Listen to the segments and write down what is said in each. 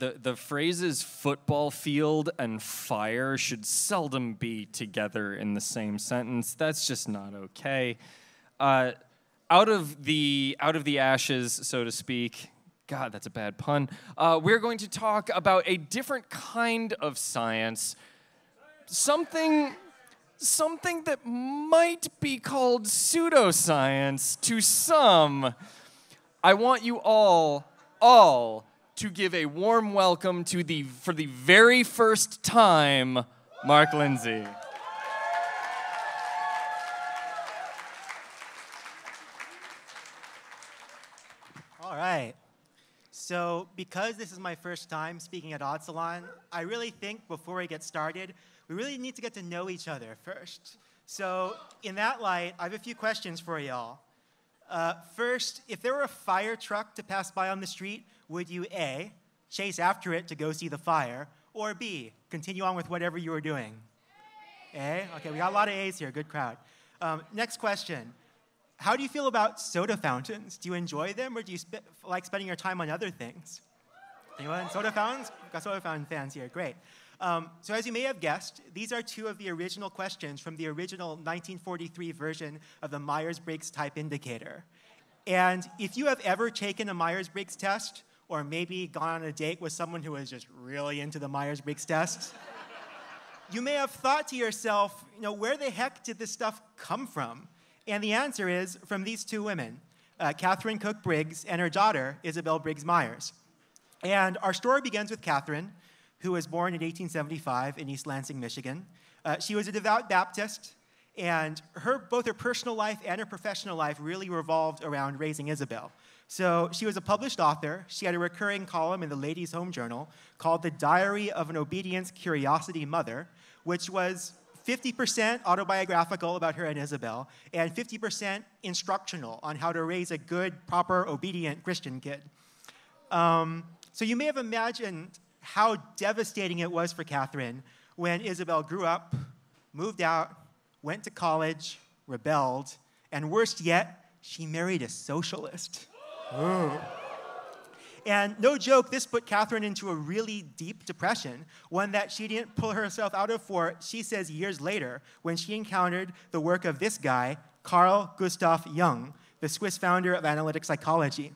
the, the phrases football field and fire should seldom be together in the same sentence. That's just not okay. Uh, out of the out of the ashes, so to speak. God, that's a bad pun. Uh, we're going to talk about a different kind of science, something something that might be called pseudoscience to some. I want you all, all, to give a warm welcome to the, for the very first time, Mark Linsey. All right. So, because this is my first time speaking at Odd Salon, I really think before we get started, we really need to get to know each other first. So, in that light, I have a few questions for y'all. Uh, first, if there were a fire truck to pass by on the street, would you A, chase after it to go see the fire, or B, continue on with whatever you were doing? A? Okay, we got a lot of A's here, good crowd. Um, next question. How do you feel about soda fountains? Do you enjoy them, or do you sp- like spending your time on other things? Anyone? Soda fountains? We've got soda fountain fans here, great. Um, so, as you may have guessed, these are two of the original questions from the original 1943 version of the Myers Briggs type indicator. And if you have ever taken a Myers Briggs test, or maybe gone on a date with someone who is just really into the Myers Briggs test, you may have thought to yourself, you know, where the heck did this stuff come from? And the answer is from these two women, uh, Katharine Cook Briggs and her daughter, Isabel Briggs Myers. And our story begins with Katharine, who was born in 1875 in East Lansing, Michigan. Uh, she was a devout Baptist, and her, both her personal life and her professional life really revolved around raising Isabel. So she was a published author. She had a recurring column in the Ladies' Home Journal called The Diary of an Obedience Curiosity Mother, which was 50% autobiographical about her and Isabel, and 50% instructional on how to raise a good, proper, obedient Christian kid. Um, so you may have imagined how devastating it was for Katharine when Isabel grew up, moved out, went to college, rebelled, and worst yet, she married a socialist. Ooh. And no joke, this put Katharine into a really deep depression, one that she didn't pull herself out of for, she says, years later, when she encountered the work of this guy, Carl Gustav Jung, the Swiss founder of analytic psychology.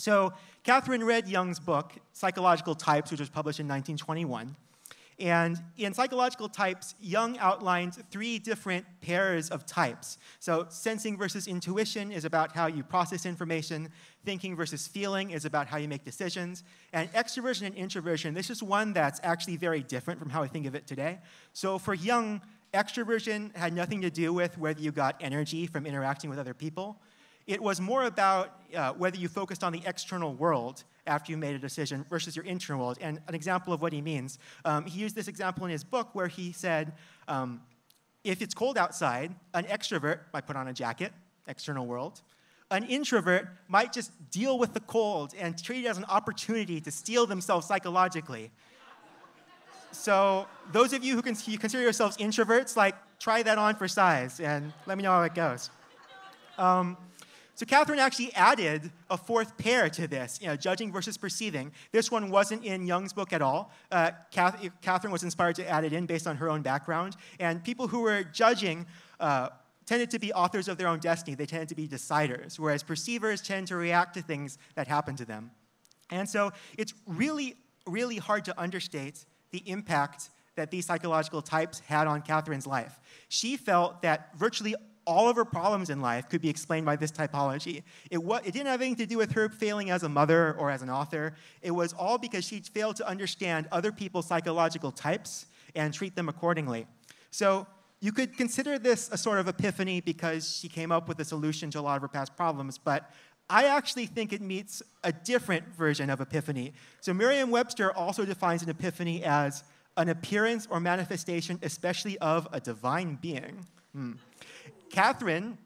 So Katharine read Jung's book, Psychological Types, which was published in 1921. And in psychological types, Jung outlined three different pairs of types. So, sensing versus intuition is about how you process information, thinking versus feeling is about how you make decisions, and extroversion and introversion, this is one that's actually very different from how I think of it today. So, for Jung, extroversion had nothing to do with whether you got energy from interacting with other people. It was more about uh, whether you focused on the external world after you made a decision versus your internal world. And an example of what he means, um, he used this example in his book where he said, um, if it's cold outside, an extrovert might put on a jacket, external world. An introvert might just deal with the cold and treat it as an opportunity to steel themselves psychologically. So, those of you who consider yourselves introverts, like, try that on for size and let me know how it goes. Um, so Katharine actually added a fourth pair to this, you know, judging versus perceiving. This one wasn't in Jung's book at all. Uh, Katharine was inspired to add it in based on her own background. And people who were judging uh, tended to be authors of their own destiny. They tended to be deciders, whereas perceivers tend to react to things that happen to them. And so it's really, really hard to understate the impact that these psychological types had on Katharine's life. She felt that virtually all of her problems in life could be explained by this typology. It, it didn't have anything to do with her failing as a mother or as an author. It was all because she failed to understand other people's psychological types and treat them accordingly. So you could consider this a sort of epiphany because she came up with a solution to a lot of her past problems, but I actually think it meets a different version of epiphany. So Merriam Webster also defines an epiphany as an appearance or manifestation, especially of a divine being. Hmm. Katharine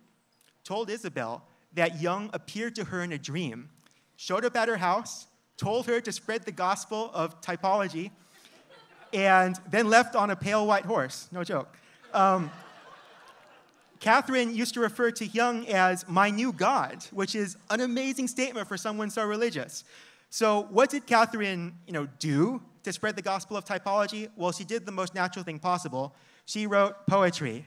told Isabel that Jung appeared to her in a dream, showed up at her house, told her to spread the gospel of typology, and then left on a pale white horse. No joke. Um, Katharine used to refer to Jung as my new God, which is an amazing statement for someone so religious. So what did Katharine you know, do to spread the gospel of typology? Well, she did the most natural thing possible. She wrote poetry.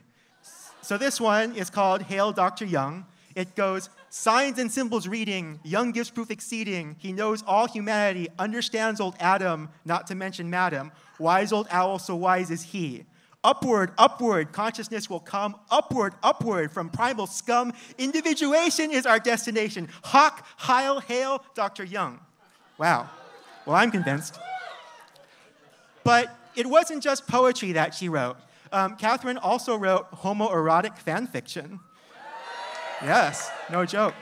So this one is called Hail Dr. Jung. It goes, signs and symbols reading, Jung gives proof exceeding. He knows all humanity, understands old Adam, not to mention Madam. Wise old owl, so wise is he. Upward, upward, consciousness will come. Upward, upward, from primal scum. Individuation is our destination. Hawk, Heil, Hail, Dr. Jung. Wow. Well, I'm convinced. But it wasn't just poetry that she wrote. Um, Katharine also wrote homoerotic fan fiction. Yes, no joke.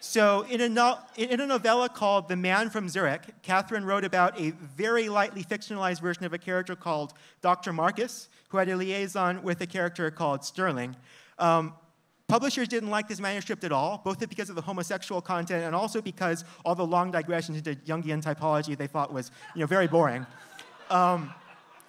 So, in a, no, in a novella called The Man from Zurich, Katharine wrote about a very lightly fictionalized version of a character called Dr. Marcus, who had a liaison with a character called Sterling. Um, publishers didn't like this manuscript at all, both because of the homosexual content and also because all the long digressions into Jungian typology they thought was you know, very boring. Um,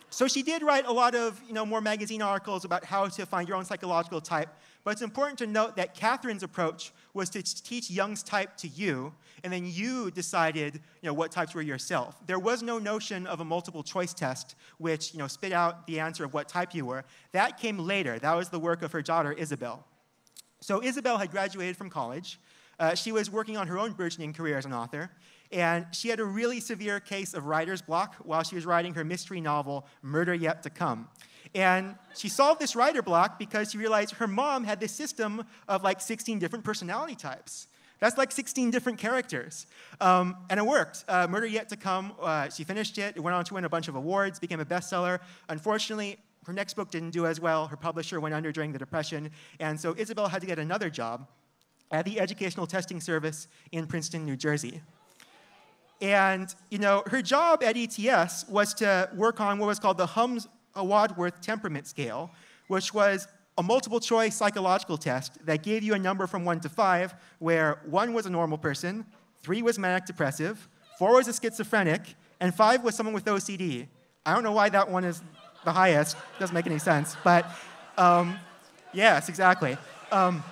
so she did write a lot of you know, more magazine articles about how to find your own psychological type, but it's important to note that Katharine's approach was to teach Jung's type to you, and then you decided you know, what types were yourself. There was no notion of a multiple choice test which you know, spit out the answer of what type you were. That came later. That was the work of her daughter, Isabel. So Isabel had graduated from college. Uh, she was working on her own burgeoning career as an author, and she had a really severe case of writer's block while she was writing her mystery novel, Murder Yet to Come. And she solved this writer block because she realized her mom had this system of like 16 different personality types. That's like 16 different characters. Um, and it worked. Uh, Murder Yet to Come, uh, she finished it. It went on to win a bunch of awards, became a bestseller. Unfortunately, her next book didn't do as well. Her publisher went under during the Depression. And so Isabel had to get another job at the Educational Testing Service in Princeton, New Jersey. And you know, her job at ETS was to work on what was called the Hums Wadsworth temperament scale, which was a multiple choice psychological test that gave you a number from one to five, where one was a normal person, three was manic depressive, four was a schizophrenic, and five was someone with OCD. I don't know why that one is the highest, doesn't make any sense, but um, yes, exactly. Um,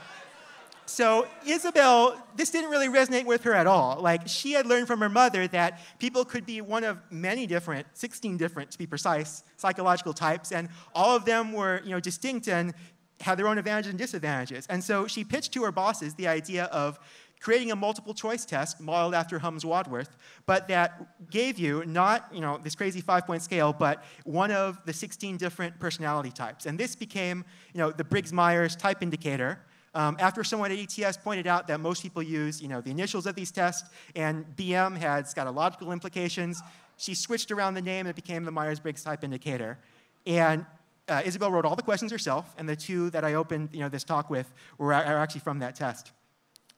so Isabel, this didn't really resonate with her at all. Like she had learned from her mother that people could be one of many different, 16 different to be precise, psychological types, and all of them were you know, distinct and had their own advantages and disadvantages. And so she pitched to her bosses the idea of creating a multiple choice test modeled after Hums Wadsworth, but that gave you not you know, this crazy five point scale, but one of the 16 different personality types. And this became you know, the Briggs Myers type indicator. Um, after someone at ETS pointed out that most people use you know, the initials of these tests, and BM had scatological implications, she switched around the name and it became the Myers-Briggs type indicator. And uh, Isabel wrote all the questions herself, and the two that I opened you know, this talk with were, are actually from that test.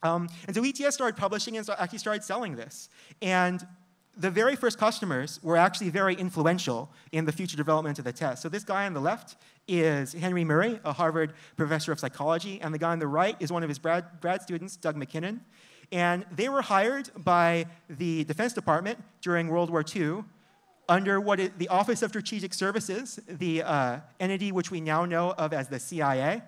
Um, and so ETS started publishing and actually started selling this. And the very first customers were actually very influential in the future development of the test. So this guy on the left is Henry Murray, a Harvard professor of psychology, and the guy on the right is one of his grad, grad students, Doug MacKinnon. And they were hired by the Defense Department during World War II under what is the Office of Strategic Services, the uh, entity which we now know of as the CIA.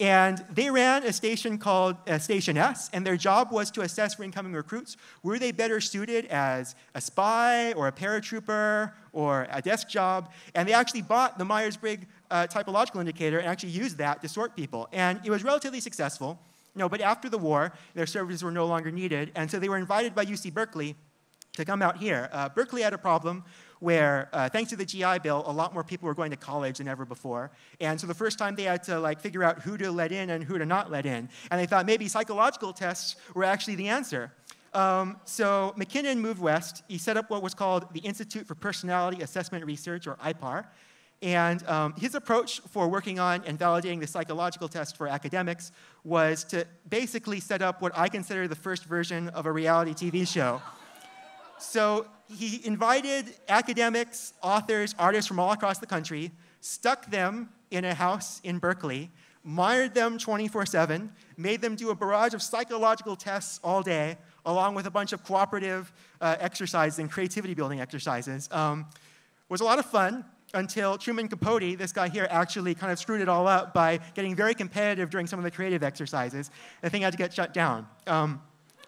And they ran a station called uh, Station S, and their job was to assess for incoming recruits. Were they better suited as a spy or a paratrooper or a desk job? And they actually bought the Myers Briggs uh, typological indicator and actually used that to sort people. And it was relatively successful. No, but after the war, their services were no longer needed, and so they were invited by UC Berkeley to come out here. Uh, Berkeley had a problem where, uh, thanks to the GI Bill, a lot more people were going to college than ever before. And so the first time they had to like figure out who to let in and who to not let in. And they thought maybe psychological tests were actually the answer. Um, so MacKinnon moved west. He set up what was called the Institute for Personality Assessment Research, or IPAR. And um, his approach for working on and validating the psychological test for academics was to basically set up what I consider the first version of a reality TV show. So he invited academics, authors, artists from all across the country, stuck them in a house in Berkeley, mired them 24 7, made them do a barrage of psychological tests all day, along with a bunch of cooperative uh, exercises and creativity building exercises. Um, was a lot of fun until Truman Capote, this guy here, actually kind of screwed it all up by getting very competitive during some of the creative exercises. The thing had to get shut down. Um,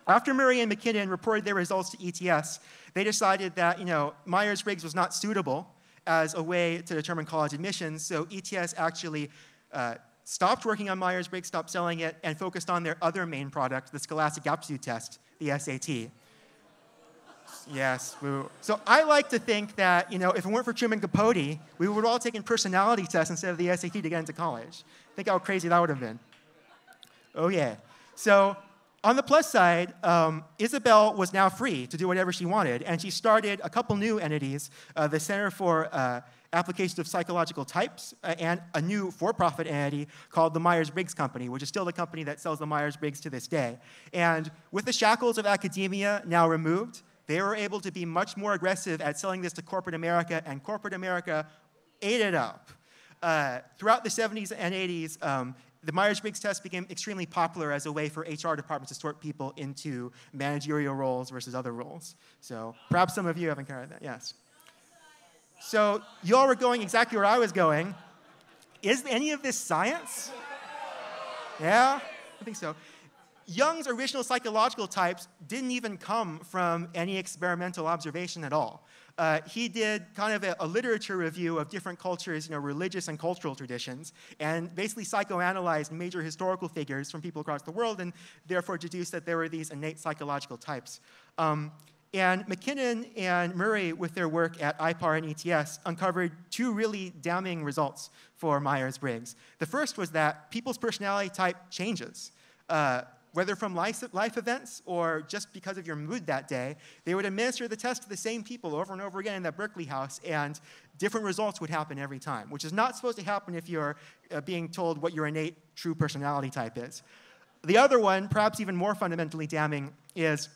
After Murray and MacKinnon reported their results to ETS, they decided that you know, Myers-Briggs was not suitable as a way to determine college admissions, so ETS actually uh, stopped working on Myers-Briggs, stopped selling it, and focused on their other main product, the Scholastic Aptitude Test, the SAT. Yes. so I like to think that, you know, if it weren't for Truman Capote, we would all taken personality tests instead of the SAT to get into college. Think how crazy that would have been. Oh, yeah. So on the plus side, um, Isabel was now free to do whatever she wanted, and she started a couple new entities, uh, the Center for uh, Application of Psychological Types, uh, and a new for-profit entity called the Myers-Briggs Company, which is still the company that sells the Myers-Briggs to this day. And with the shackles of academia now removed, they were able to be much more aggressive at selling this to corporate America, and corporate America ate it up. Uh, throughout the 70s and 80s, um, the Myers-Briggs test became extremely popular as a way for HR departments to sort people into managerial roles versus other roles. So perhaps some of you haven't encountered that, yes. So you all were going exactly where I was going. Is any of this science? Yeah, I think so. Jung's original psychological types didn't even come from any experimental observation at all. Uh, he did kind of a, a, literature review of different cultures, you know, religious and cultural traditions, and basically psychoanalyzed major historical figures from people across the world, and therefore deduced that there were these innate psychological types. Um, and MacKinnon and Murray, with their work at IPAR and ETS, uncovered two really damning results for Myers Briggs. The first was that people's personality type changes. Uh, whether from life, life events or just because of your mood that day, they would administer the test to the same people over and over again in that Berkeley house, and different results would happen every time, which is not supposed to happen if you're uh, being told what your innate true personality type is. The other one, perhaps even more fundamentally damning, is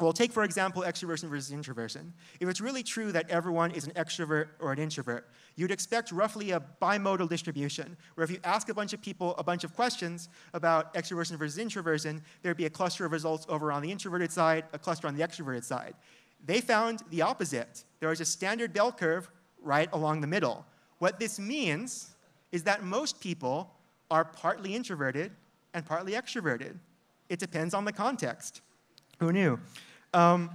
well, take for example extroversion versus introversion. If it's really true that everyone is an extrovert or an introvert, you'd expect roughly a bimodal distribution, where if you ask a bunch of people a bunch of questions about extroversion versus introversion, there'd be a cluster of results over on the introverted side, a cluster on the extroverted side. They found the opposite. There was a standard bell curve right along the middle. What this means is that most people are partly introverted and partly extroverted. It depends on the context. Who knew? Um,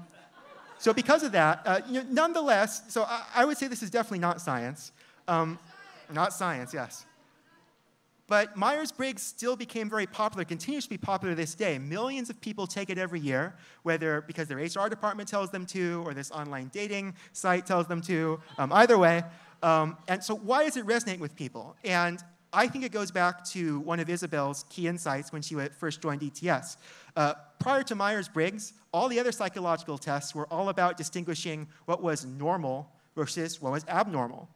so because of that, uh, you know, nonetheless, so I, I, would say this is definitely not science. Um, not science, yes. But Myers-Briggs still became very popular, continues to be popular this day. Millions of people take it every year, whether because their HR department tells them to or this online dating site tells them to, um, either way. Um, and so why does it resonate with people? And I think it goes back to one of Isabel's key insights when she first joined ETS. Uh, prior to Myers-Briggs, all the other psychological tests were all about distinguishing what was normal versus what was abnormal.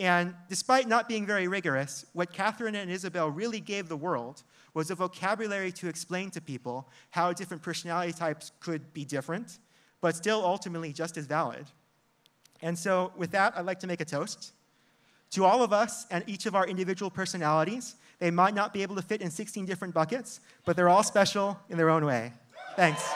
And despite not being very rigorous, what Katharine and Isabel really gave the world was a vocabulary to explain to people how different personality types could be different, but still ultimately just as valid. And so, with that, I'd like to make a toast. To all of us and each of our individual personalities, they might not be able to fit in 16 different buckets, but they're all special in their own way. Thanks.